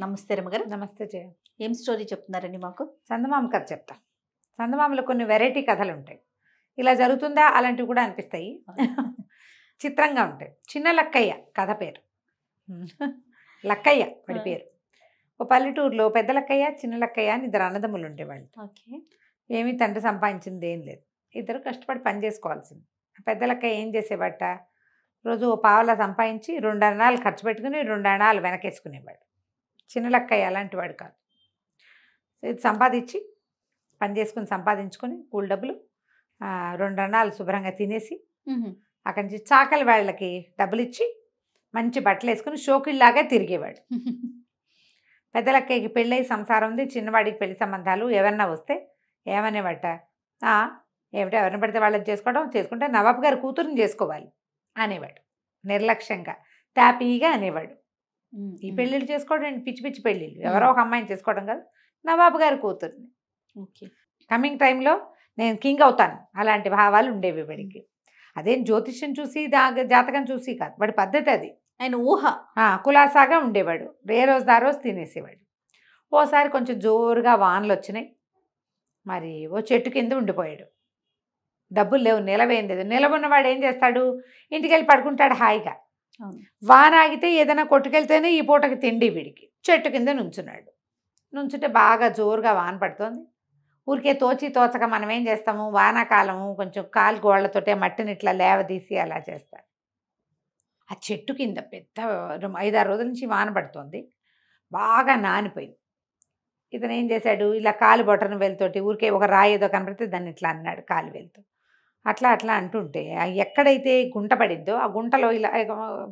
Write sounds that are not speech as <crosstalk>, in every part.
నమస్తే రమ్మగారు నమస్తే జయ. ఏం స్టోరీ చెప్తున్నారండి మాకు? చందమామ కథ చెప్తా. చందమామలో కొన్ని వెరైటీ కథలు ఉంటాయి. ఇలా జరుగుతుందా అలాంటివి కూడా అనిపిస్తాయి. <laughs> చిత్రంగా ఉంటాయి. చిన్న లక్కయ్య కథ పేరు. లక్కయ్య వాడి. పేరు. ఓ పల్లెటూరులో పెద్ద లక్కయ్య చిన్న లక్కయ్య అని ఇద్దరు అన్నదమ్ములు ఉండేవాళ్ళు. ఓకే. ఏమీ తండ్రి సంపాదించింది ఏం లేదు. ఇద్దరు కష్టపడి పని చేసుకోవాల్సింది. పెద్ద లక్కయ్య ఏం చేసేవాట? రోజు ఓ పావలా సంపాదించి రెండు అణాలు ఖర్చు పెట్టుకుని రెండు అణాలు వెనకేసుకునేవాడు. చిన్న లక్కయ్య అలాంటి వాడు కాదు. ఇది సంపాదించి పని చేసుకుని సంపాదించుకొని కూలి డబ్బులు రెండు అణాలు శుభ్రంగా తినేసి అక్కడి నుంచి చాకలి వాళ్ళకి డబ్బులు ఇచ్చి మంచి బట్టలు వేసుకుని షోకిల్లాగా తిరిగేవాడు. పెద్ద లక్కయ్యకి పెళ్ళై సంసారం ఉంది చిన్నవాడికి పెళ్ళి సంబంధాలు ఎవరన్నా వస్తే ఏమనేవాట? "ఆ, ఏమిటో ఎవరిని పడితే వాళ్ళని చేసుకోవడం? చేసుకుంటే నవాబు గారి కూతురుని చేసుకోవాలి. అనేవాడు. నిర్లక్ష్యంగా తాపీగా అనేవాడు. ఈ పెళ్ళిళ్ళు చేసుకోవడం? పిచ్చి పిచ్చి పెళ్ళిళ్ళు. ఎవరో ఒక అమ్మాయిని చేసుకోవడం కాదు. నవాబు గారి కూతుర్ని. ఓకే. కమింగ్ టైంలో నేను కింగ్ అవుతాను. అలాంటి భావాలు ఉండేవి వాడికి అదేం జ్యోతిష్యం చూసి జాతకం చూసి కాదు. వాడి పద్ధతి అది. ఆయన ఊహ. కులాసాగా ఉండేవాడు. ఏ రోజు దా రోజు తినేసేవాడు. ఓసారి కొంచెం జోరుగా వానలు వచ్చినాయి. మరి ఓ చెట్టు కింద ఉండిపోయాడు. డబ్బులు లేవు. నిలవేం లేదు. నిలబడినవాడు ఏం చేస్తాడు? ఇంటికి వెళ్ళి పడుకుంటాడు హాయిగా. వాన ఆగితే ఏదైనా కొట్టుకెళ్తేనే ఈ పూటకి తిండి వీడికి. చెట్టు కింద నుంచున్నాడు. నుంచుంటే బాగా జోరుగా వాన పడుతోంది. ఊరికే తోచి తోచక మనం ఏం చేస్తాము? వానాకాలము కొంచెం కాలు గోళ్ళతోటే మట్టిని ఇట్లా లేవదీసి అలా చేస్తారు. ఆ చెట్టు కింద పెద్ద ఐదారు రోజుల నుంచి వాన పడుతోంది. బాగా నానిపోయింది. ఇతను ఏం చేశాడు? ఇలా కాలు బొటన వెళ్తోటి ఊరికే ఒక రాయి ఏదో కనపడితే దాన్ని ఇట్లా అన్నాడు కాలు వెళ్తూ అట్లా అట్లా అంటుంటే ఎక్కడైతే గుంట పడిద్దో ఆ గుంటలో ఇలా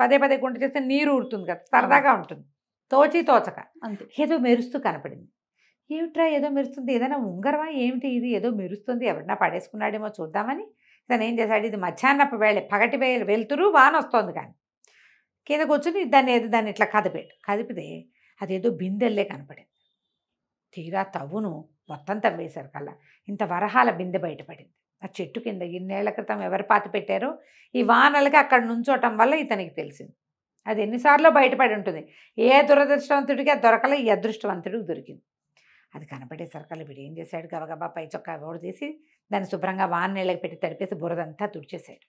పదే పదే గుంట చేస్తే నీరు ఊరుతుంది కదా సరదాగా ఉంటుంది. తోచి తోచక. అంతే. ఏదో మెరుస్తూ కనపడింది. ఏమిట్రా ఏదో మెరుస్తుంది? ఏదైనా ఉంగరమా? ఏమిటి ఇది? ఏదో మెరుస్తుంది. ఎవరన్నా పడేసుకున్నాడేమో చూద్దామని. తను ఏం చేశాడు? ఇది మధ్యాహ్నపు వేళ పగటి వేళ వెళ్తురు వాన వస్తోంది కానీ. కింద కూర్చుని దాన్ని ఏదో దాన్ని ఇట్లా కదిపాడు కదిపితే అదేదో బిందెల్లే కనపడింది. తీరా తవ్వును మొత్తం తవ్వేశారు కల్లా ఇంత వరహాల బిందె బయటపడింది ఆ చెట్టు కింద ఇన్నేళ్ళ క్రితం ఎవరు పాతి పెట్టారో ఈ వానలకి అక్కడ నుంచోటం వల్ల ఇతనికి తెలిసింది. అది ఎన్నిసార్లు బయటపడి ఉంటుంది. ఏ దురదృష్టవంతుడికి అది దొరకలే ఈ అదృష్టవంతుడికి దొరికింది. అది కనపడేసరికల్లా వీడు ఏం చేశాడు? గబగబా పై చొక్కా ఓడి తీసి దాన్ని శుభ్రంగా వాన నీళ్ళకి పెట్టి తడిపేసి బురదంతా తుడిచేశాడు.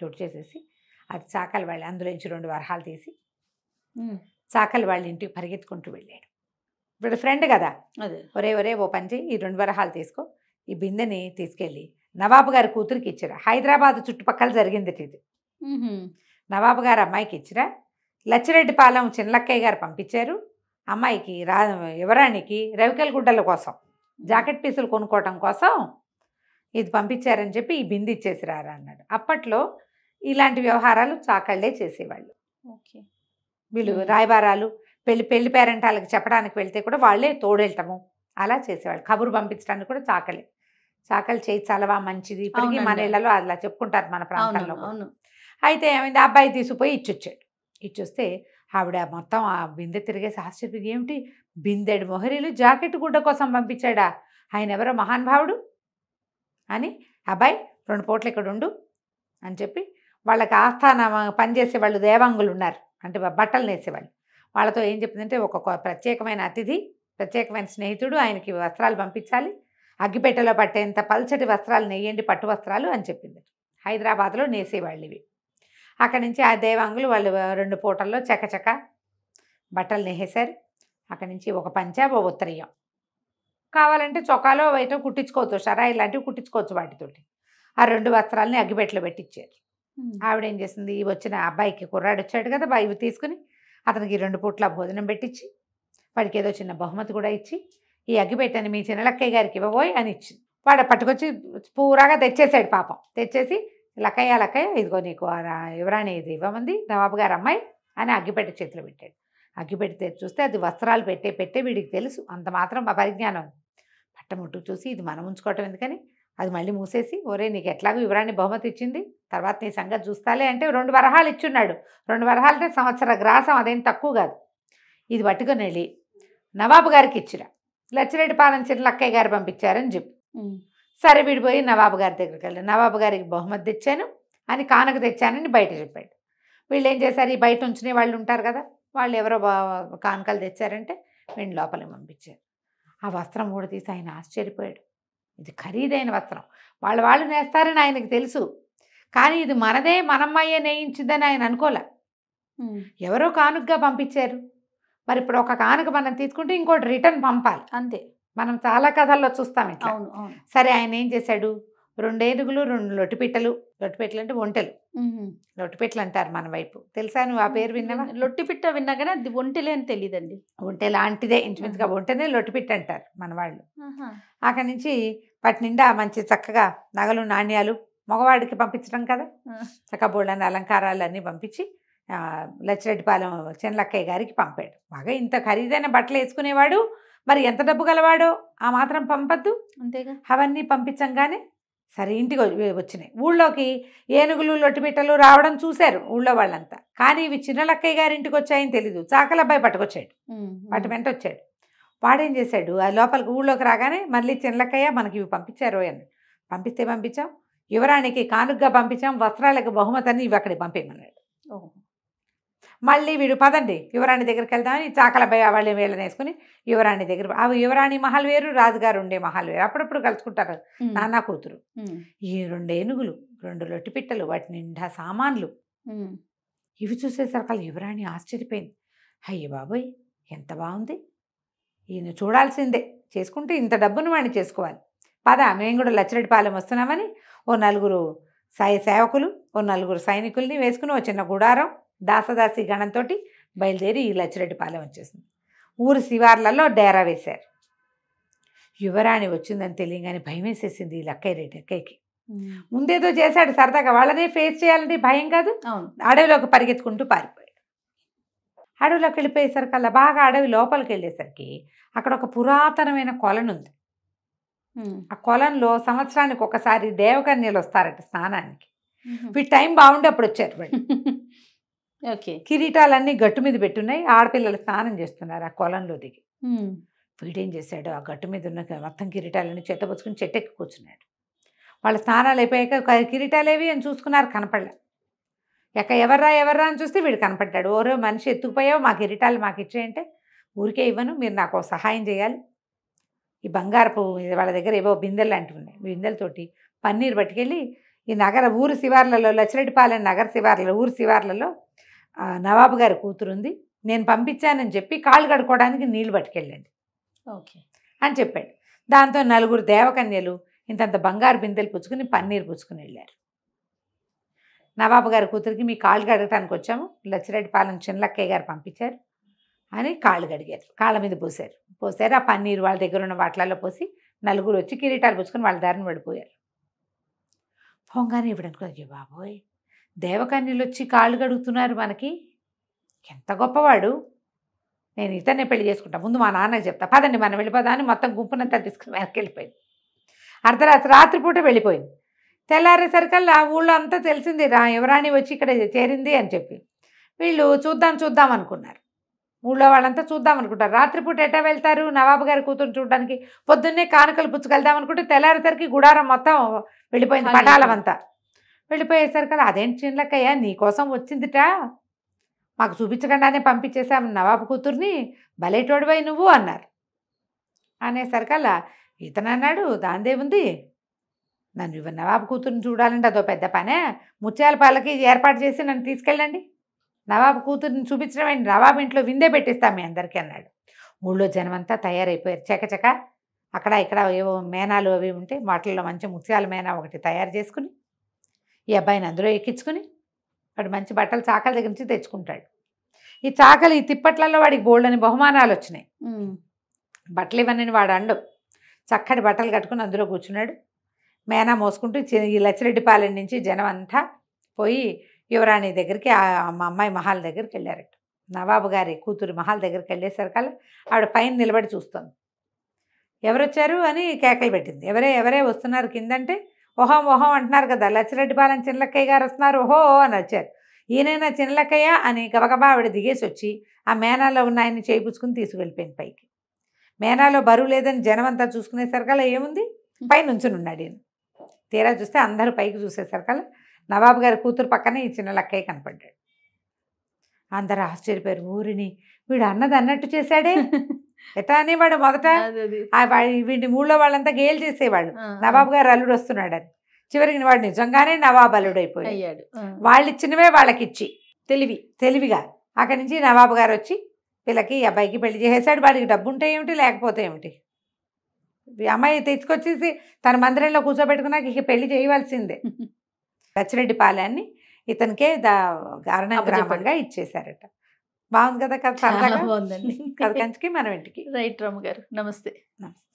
తుడిచేసేసి అది చాకలి వాళ్ళు అందులోంచి రెండు వరహాలు తీసి చాకలి వాళ్ళ ఇంటికి పరిగెత్తుకుంటూ వెళ్ళాడు. వీడు ఫ్రెండ్ కదా? అదే. ఒరే ఒరే ఓ పని చెయ్యి ఈ రెండు వరహాలు తీసుకో. ఈ బిందెని తీసుకెళ్ళి నవాబు గారి కూతురికి ఇచ్చిరా. హైదరాబాద్ చుట్టుపక్కల జరిగింది ఇది. నవాబు గారు అమ్మాయికి ఇచ్చిరా? లచ్చిరెడ్డిపాలెం చిన్నలక్కయ్య గారు పంపించారు. అమ్మాయికి రా యువరాణికి రవికల గుడ్డల కోసం జాకెట్ పీసులు కొనుక్కోవటం కోసం ఇది పంపించారని చెప్పి ఈ బింది ఇచ్చేసి రారా అన్నాడు. అప్పట్లో ఇలాంటి వ్యవహారాలు చాకళ్ళే చేసేవాళ్ళు. ఓకే. వీళ్ళు. రాయబారాలు పెళ్ళి పెళ్ళి పేరెంటాలకు చెప్పడానికి వెళ్తే కూడా వాళ్ళే తోడెళ్ళటము అలా చేసేవాళ్ళు. కబురు పంపించడానికి కూడా చాకలే. చాకలి చేయి చలవా మంచిది. ఇప్పటికీ మన. ఇళ్ళలో అలా చెప్పుకుంటారు మన ప్రాంతంలో అయితే ఏమైంది? అబ్బాయి తీసుకుపోయి ఇచ్చొచ్చాడు. ఇచ్చొస్తే ఆవిడ మొత్తం ఆ బిందె తిరిగేసి ఆశ్చర్య ఏమిటి? బిందెడు మొహరీలు జాకెట్ గుడ్డ కోసం పంపించాడా? ఆయన ఎవరో మహానుభావుడు అని అబ్బాయి రెండు పూటలు ఇక్కడ ఉండు అని చెప్పి వాళ్ళకి ఆస్థాన పనిచేసే వాళ్ళు దేవాంగులు ఉన్నారు. అంటే బట్టలు నేసేవాళ్ళు. వాళ్ళతో ఏం చెప్పిందంటే ఒక ప్రత్యేకమైన అతిథి ప్రత్యేకమైన స్నేహితుడు ఆయనకి వస్త్రాలు పంపించాలి. అగ్గిపెట్టెలో పట్టేంత పల్చటి వస్త్రాలు నెయ్యండి పట్టు వస్త్రాలు అని చెప్పింది. హైదరాబాద్లో నేసేవాళ్ళు ఇవి అక్కడి నుంచి ఆ దేవాంగులు వాళ్ళు రెండు పూటల్లో చకచక బట్టలు నేసేశారు. అక్కడి నుంచి ఒక పంచ ఓ ఉత్తరీయం. కావాలంటే చొక్కాలో బయట కుట్టించుకోవచ్చు షరాయి లాంటివి కుట్టించుకోవచ్చు వాటితోటి. ఆ రెండు వస్త్రాలని అగ్గిపెట్టెలో పెట్టించారు ఆవిడ ఏం చేసింది వచ్చిన అబ్బాయికి కుర్రాడు వచ్చాడు కదా బా- ఇవి తీసుకుని అతనికి రెండు పూట్ల భోజనం పెట్టించి వాడికి ఏదో చిన్న బహుమతి కూడా ఇచ్చి ఈ అగ్గిపెట్టని మీ చిన్నలక్కయ్య గారికి ఇవ్వబోయ్ అని ఇచ్చింది వాడు పట్టుకొచ్చి పూరాగా తెచ్చేసాడు పాపం. తెచ్చేసి లక్కయ్య లక్కయ్య ఇదిగో నీకు ఆ యువరాణి ఇది ఇవ్వమంది నవాబు గారు అమ్మాయి అని అగ్గిపెట్టి చేతిలో పెట్టాడు. అగ్గిపెట్టి తెచ్చి చూస్తే అది వస్త్రాలు పెట్టే పెట్టే వీడికి తెలుసు. అంత మాత్రం మా పరిజ్ఞానం. పట్టముట్టు చూసి ఇది మనం ఉంచుకోవటం ఎందుకని? అది మళ్ళీ మూసేసి ఒరే నీకు ఎట్లాగో వివరాన్ని బహుమతి ఇచ్చింది. తర్వాత నీ సంగతి చూస్తాలే అంటే రెండు వరహాలు ఇచ్చున్నాడు. రెండు వరహాలు అంటే సంవత్సర గ్రాసం అదేం తక్కువ కాదు. ఇది పట్టుకొని వెళ్ళి నవాబు గారికి ఇచ్చిరా. లచ్చిరెడ్డిపాలెం చిన్న లక్కయ్య గారు పంపించారని చెప్పు. సరే విడిపోయి నవాబు గారి దగ్గరికి వెళ్ళి. నవాబు గారికి బహుమతి తెచ్చాను అని కానుక తెచ్చానని బయట చెప్పాడు. వీళ్ళు ఏం చేశారు? ఈ బయట ఉంచునే వాళ్ళు ఉంటారు కదా వాళ్ళు ఎవరో కానుకలు తెచ్చారంటే వీడిని లోపలికి పంపించారు. ఆ వస్త్రం కూడా తీసి ఆయన ఆశ్చర్యపోయాడు. ఇది ఖరీదైన వస్త్రం. వాళ్ళ వాళ్ళు నేస్తారని ఆయనకు తెలుసు. కానీ ఇది మనదే మనమ్మాయే నేయించిందని ఆయన అనుకోలే. ఎవరో కానుకగా పంపించారు. మరి ఇప్పుడు ఒక కానుక మనం తీసుకుంటే ఇంకోటి రిటర్న్ పంపాలి. అంతే. మనం చాలా కథల్లో చూస్తాం ఇట్లా. సరే ఆయన ఏం చేశాడు? రెండు ఏనుగులు రెండు లొట్టిపిట్టలు. లొట్టిపిట్టలు అంటే ఒంటెలు. లొట్టిపిట్టలు అంటారు మన వైపు. తెలుసా నువ్వు ఆ పేరు విన్నావా? లొట్టి పిట్ట విన్నా కానీ అది ఒంటిలే అని తెలియదండి ఒంటె లాంటిదే. ఇంచుమించుగా ఒంటెనే లొట్టిపిట్ట అంటారు మన వాళ్ళు. అక్కడి నుంచి వాటి నిండా మంచి చక్కగా నగలు నాణ్యాలు మగవాడికి పంపించడం కదా. ఆ. చక్కబోళ్ళని అలంకారాలు అన్నీ పంపించి లచ్చిరెడ్డిపాలెం చెన్నలక్కయ్య గారికి పంపాడు. బాగా ఇంత ఖరీదైన బట్టలు వేసుకునేవాడు మరి ఎంత డబ్బు గలవాడో ఆ మాత్రం పంపద్దు. అంతేగా. అవన్నీ పంపించంగానే సరే ఇంటికి వచ్చి- వచ్చినాయి. ఊళ్ళోకి ఏనుగులు లొట్టిపిట్టలు రావడం చూశారు ఊళ్ళో వాళ్ళంతా. కానీ ఇవి చిన్నలక్కయ్య గారి ఇంటికి వచ్చాయని తెలీదు. చాకల అబ్బాయి పట్టుకొచ్చాడు. వాటి వెంట వచ్చాడు. వాడేం చేశాడు? ఆ లోపలికి ఊళ్ళోకి రాగానే మళ్ళీ చిన్నలక్కయ్య మనకి ఇవి పంపించారు అని. పంపిస్తే పంపించాం. యువరానికి కానుకగా పంపించాం. వస్త్రాలకు బహుమతిని ఇవి అక్కడికి పంపేయమన్నాడు. మళ్ళీ వీడు పదండి యువరాణి దగ్గరికి వెళ్దామని చాకలబాయి వాళ్ళని వీళ్ళని వేసుకుని యువరాణి దగ్గర అవి యువరాణి మహల్ వేరు రాజుగారు ఉండే మహల్ వేరు అప్పుడప్పుడు కలుసుకుంటారు. నాన్న కూతురు. ఈ రెండు ఏనుగులు రెండు లొట్టిపిట్టలు వాటి నిండా సామాన్లు. ఇవి చూసేసరికి యువరాణి ఆశ్చర్యపోయింది అయ్య బాబోయ్ ఎంత బాగుంది ఈయన చూడాల్సిందే చేసుకుంటే ఇంత డబ్బును వాడిని చేసుకోవాలి పద మేము కూడా లచ్చిరెడ్డిపాలెం వస్తున్నామని ఓ నలుగురు సాయి సేవకులు ఓ నలుగురు సైనికుల్ని వేసుకుని ఓ చిన్న గుడారం దాసదాసి గణంతో బయలుదేరి ఈ లచ్చిరెడ్డిపాలెం వచ్చేసింది. ఊరు శివార్లలో డేరా వేశారు. యువరాణి వచ్చిందని తెలియగానే భయం వేసేసింది ఈ లక్కయ్య రెడ్డి అక్కయ్యకి. ముందేదో చేశాడు సరదాగా వాళ్ళనే ఫేస్ చేయాలంటే భయం కాదు. అడవిలోకి పరిగెత్తుకుంటూ పారిపోయాడు. అడవిలోకి వెళ్ళిపోయేసరికల్లా బాగా అడవి లోపలికి వెళ్ళేసరికి అక్కడ ఒక పురాతనమైన కొలను ఉంది. ఆ కొలంలో సంవత్సరానికి ఒకసారి దేవకన్యలు వస్తారట స్నానానికి. వీటి టైం బాగుండి అప్పుడు వచ్చారు <laughs> కిరీటాలన్నీ గట్టు మీద పెట్టున్నాయి. ఆడపిల్లలు స్నానం చేస్తున్నారు ఆ కొలంలో దిగి. వీడేం చేశాడు? ఆ గట్టు మీద ఉన్న మొత్తం కిరీటాలన్నీ చెత్తపుచ్చుకుని చెట్టెక్కి కూర్చున్నాడు. వాళ్ళ స్నానాలు అయిపోయాక కిరీటాలేవి అని చూసుకున్నారు కనపడలే. ఎక్క ఎవర్రా ఎవర్రా అని చూస్తే వీడు కనపడ్డాడు. ఓరో మనిషి ఎత్తుకుపోయావు మా కిరీటాలు మాకు ఇచ్చేయంటే ఊరికే ఇవ్వను మీరు నాకు సహాయం చేయాలి. ఈ బంగారపు వాళ్ళ దగ్గర ఏవో బిందెలు లాంటివి ఉన్నాయి. బిందెలతోటి పన్నీర్ పట్టుకెళ్ళి ఈ నగర ఊరు శివార్లలో లచ్చిరెడ్డిపాలెం నగర శివార్లలో ఊరు శివార్లలో నవాబు గారి కూతురుంది. నేను పంపించానని చెప్పి కాళ్ళు కడుక్కోవడానికి నీళ్ళు పట్టుకెళ్ళండి ఓకే. అని చెప్పాడు. దాంతో నలుగురు దేవకన్యలు ఇంతంత బంగారు బిందెలు పుచ్చుకుని పన్నీర్ పుచ్చుకుని వెళ్ళారు. నవాబు గారి కూతురికి మీ కాళ్ళు కడగటానికి వచ్చాము. లచ్చిరెడ్డిపాలెం చిన్నలక్కయ్య గారు పంపించారు అని కాళ్ళు కడిగారు. కాళ్ళ మీద పోసారు పోసారు ఆ పన్నీరు వాళ్ళ దగ్గర ఉన్న వాటిలలో పోసి నలుగురు వచ్చి కిరీటాలు పుచ్చుకొని వాళ్ళ దారిని పడిపోయారు. పోగానే అయ్యో బాబోయ్ దేవకన్యలు వచ్చి కాళ్ళు కడుగుతున్నారు మనకి. ఎంత గొప్పవాడు. నేను ఇతన్నే పెళ్ళి చేసుకుంటా. ముందు మా నాన్నకి చెప్తా. పదండి మనం వెళ్ళిపోదా అని మొత్తం గుంపునంతా తీసుకుని వెనక్కి వెళ్ళిపోయింది. అర్ధరాత్రి రాత్రిపూట వెళ్ళిపోయింది. తెల్లారేసరికల్లా ఊళ్ళో అంతా తెలిసింది రా యువరాణి వచ్చి ఇక్కడ చేరింది అని చెప్పి. వీళ్ళు చూద్దాం చూద్దాం అనుకున్నారు. ఊళ్ళో వాళ్ళంతా చూద్దాం అనుకుంటారు. రాత్రిపూట ఎట్టా వెళ్తారు? నవాబు గారి కూతురు చూడడానికి పొద్దున్నే కానుకలు పుచ్చుకెళ్దాం అనుకుంటే తెల్లారేసరికి గుడారం మొత్తం వెళ్ళిపోయింది ఖాళీ వెళ్ళిపోయేసరికి అదేం వెళ్ళిపోయేసరికల్లా నీకోసం వచ్చిందిట. మాకు చూపించకుండానే పంపించేశాము నవాబు కూతుర్ని బలేటోడివై నువ్వు అన్నారు. అనేసరికల్లా ఇతను అన్నాడు దాందే ఉంది. నన్ను ఇవ్వ నవాబు కూతుర్ని చూడాలంటే అదో పెద్ద పనే. ముత్యాల పాలకి ఏర్పాటు చేసి నన్ను తీసుకెళ్ళండి. నవాబు కూతుర్ని చూపించడం ఏంటి? నవాబు ఇంట్లో విందే పెట్టిస్తాం మీ అందరికీ అన్నాడు. ఊళ్ళో జనమంతా తయారైపోయారు చకచక అక్కడ ఇక్కడ ఏవో మేనాలు అవి ఉంటే వాటిల్లో మంచి ముత్యాల మేనా ఒకటి తయారు చేసుకుని ఈ అబ్బాయిని అందులో ఎక్కించుకుని వాడు మంచి బట్టలు చాకల దగ్గర నుంచి తెచ్చుకుంటాడు. ఈ చాకలి ఈ తిప్పట్లలో వాడికి బోల్డని బహుమానాలు వచ్చినాయి. బట్టలు ఇవ్వనని వాడు అండు చక్కటి బట్టలు కట్టుకుని అందులో కూర్చున్నాడు. మేనా మోసుకుంటూ ఈ లచ్చిరెడ్డిపాలెం నుంచి జనం అంతా పోయి యువరాణి దగ్గరికి ఆ మా అమ్మాయి మహాల్ దగ్గరికి వెళ్ళారట. నవాబు గారి కూతురు మహాల్ దగ్గరికి వెళ్ళేసరికల్లా ఆవిడ పైన నిలబడి చూస్తుంది. ఎవరొచ్చారు అని కేకలు పెట్టింది. ఎవరే ఎవరే వస్తున్నారు కిందంటే ఓహో ఓహో అంటున్నారు కదా లచ్చిరెడ్డిపాలెం చిన్నలక్కయ్య గారు వస్తున్నారు ఓహో అని వచ్చారు. ఈయనైనా చిన్నలక్కయ్య అని గబగబా ఆవిడ దిగేసి వచ్చి ఆ మేనాలో ఉన్న ఆయన్ని చేయించుకుని తీసుకువెళ్ళిపోయింది పైకి. మేనాలో బరువు లేదని జనం అంతా చూసుకునేసరికల్లా ఏముంది? పై నుంచుని ఉన్నాడు ఈయన. తీరా చూస్తే అందరూ పైకి చూసేసరికల్లా నవాబు గారి కూతురు పక్కనే ఈ చిన్న లక్కయ్య కనపడ్డాడు. అందరు ఆశ్చర్యపోయారు ఊరిని వీడు అన్నది అన్నట్టు చేశాడే? <laughs> ఎటా అనేవాడు మొదట? అదే, అదే. ఆ వా- వీడి ఊళ్ళో వాళ్ళంతా గేలు చేసేవాళ్ళు. నవాబు గారు అల్లుడు వస్తున్నాడని చివరికి వాడు నిజంగానే నవాబు అల్లుడు అయిపోయాడు. వాళ్ళు ఇచ్చినవే వాళ్ళకిచ్చి. తెలివి. తెలివిగా. అక్కడి నుంచి నవాబు గారు వచ్చి వీళ్ళకి అబ్బాయికి పెళ్ళి చేసేసాడు. వాడికి డబ్బు ఉంటే ఏమిటి లేకపోతే ఏమిటి? అమ్మాయి తెచ్చుకొచ్చేసి తన మందిరంలో కూర్చోబెట్టుకున్నాక ఇక పెళ్ళి చేయవలసిందే. <laughs> రచ్చిరెడ్డి పాలెన్ని ఇతనికే దా అప్పచెప్పాడు. గ్రామంగా ఇచ్చేశారట. బాగుంది కదా కథ చాలా సరదాగా? బాగుందండి. కథ కంచికి మనం ఇంటికి. రైట్ రామ్ గారు నమస్తే. నమస్తే.